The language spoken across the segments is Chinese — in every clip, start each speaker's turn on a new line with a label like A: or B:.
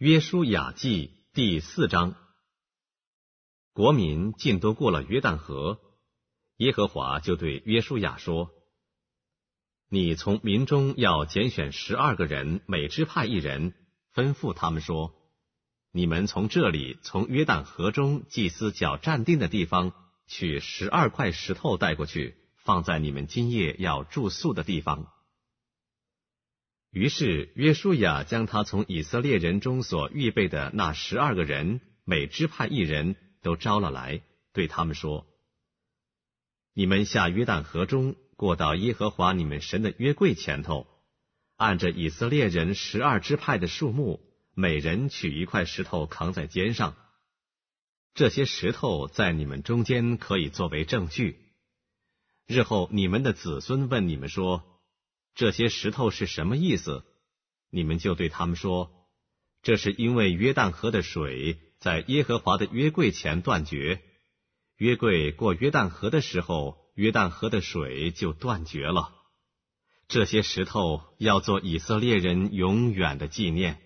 A: 约书亚记第四章，国民尽都过了约旦河，耶和华就对约书亚说：“你从民中要拣选十二个人，每支派一人，吩咐他们说：你们从这里，从约旦河中祭司脚站定的地方，取十二块石头带过去，放在你们今夜要住宿的地方。”于是约书亚将他从以色列人中所预备的那十二个人，每支派一人都招了来，对他们说：“你们下约旦河中，过到耶和华你们神的约柜前头，按着以色列人十二支派的数目，每人取一块石头扛在肩上。这些石头在你们中间可以作为证据。日后你们的子孙问你们说。”这些石头是什么意思？你们就对他们说：这是因为约旦河的水在耶和华的约柜前断绝，约柜过约旦河的时候，约旦河的水就断绝了。这些石头要做以色列人永远的纪念。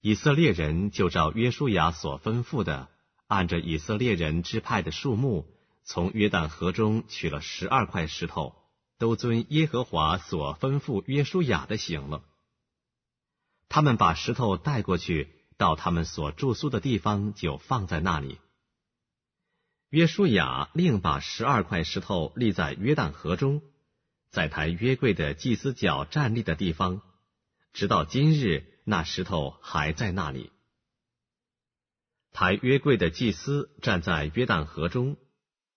A: 以色列人就照约书亚所吩咐的，按着以色列人支派的数目，从约旦河中取了十二块石头。都遵耶和华所吩咐约书亚的行了。他们把石头带过去，到他们所住宿的地方，就放在那里。约书亚另把十二块石头立在约旦河中，在抬约柜的祭司脚站立的地方，直到今日，那石头还在那里。抬约柜的祭司站在约旦河中。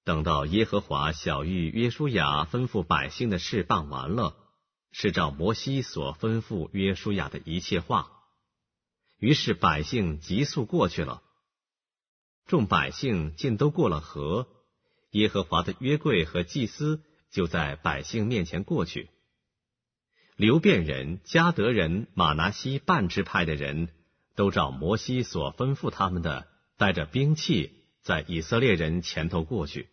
A: 等到耶和华小谕约书亚吩咐百姓的事办完了，是照摩西所吩咐约书亚的一切话。于是百姓急速过去了。众百姓尽都过了河，耶和华的约柜和祭司就在百姓面前过去。流变人、加德人、马拿西半支派的人都照摩西所吩咐他们的，带着兵器在以色列人前头过去。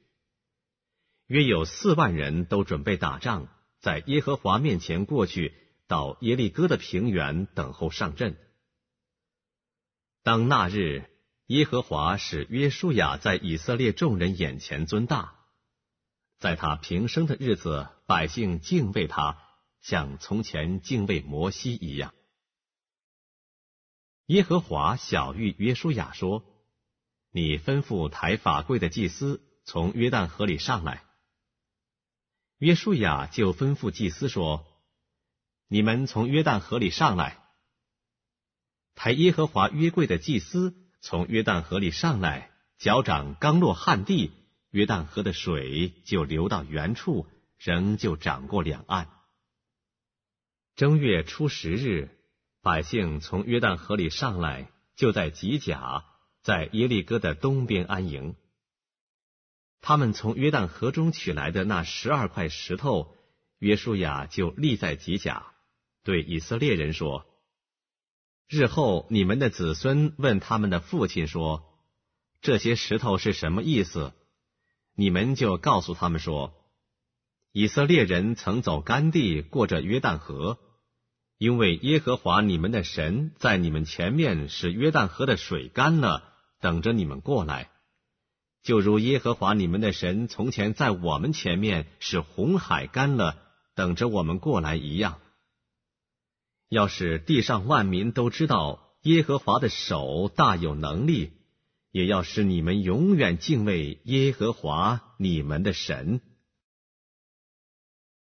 A: 约有四万人都准备打仗，在耶和华面前过去，到耶利哥的平原等候上阵。当那日，耶和华使约书亚在以色列众人眼前尊大，在他平生的日子，百姓敬畏他，像从前敬畏摩西一样。耶和华小谕约书亚说：“你吩咐抬法柜的祭司从约旦河里上来。”约书亚就吩咐祭司说：“你们从约旦河里上来。”抬耶和华约柜的祭司从约旦河里上来，脚掌刚落旱地，约旦河的水就流到原处，仍旧涨过两岸。正月初十日，百姓从约旦河里上来，就在吉甲，在耶利哥的东边安营。他们从约旦河中取来的那十二块石头，约书亚就立在吉甲，对以色列人说：“日后你们的子孙问他们的父亲说，这些石头是什么意思？你们就告诉他们说，以色列人曾走干地，过着约旦河，因为耶和华你们的神在你们前面使约旦河的水干了，等着你们过来。”就如耶和华你们的神从前在我们前面使红海干了，等着我们过来一样。要是地上万民都知道耶和华的手大有能力，也要使你们永远敬畏耶和华你们的神。